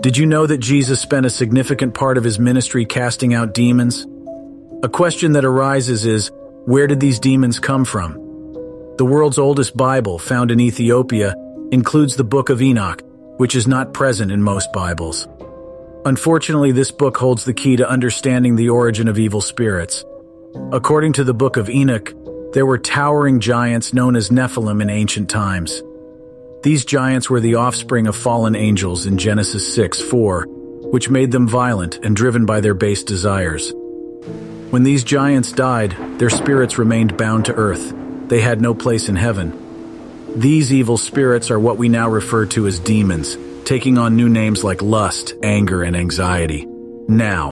Did you know that Jesus spent a significant part of his ministry casting out demons? A question that arises is, where did these demons come from? The world's oldest Bible, found in Ethiopia, includes the Book of Enoch, which is not present in most Bibles. Unfortunately, this book holds the key to understanding the origin of evil spirits. According to the Book of Enoch, there were towering giants known as Nephilim in ancient times. These giants were the offspring of fallen angels in Genesis 6 4, which made them violent and driven by their base desires. When these giants died, their spirits remained bound to earth. They had no place in heaven. These evil spirits are what we now refer to as demons, taking on new names like lust, anger, and anxiety. Now,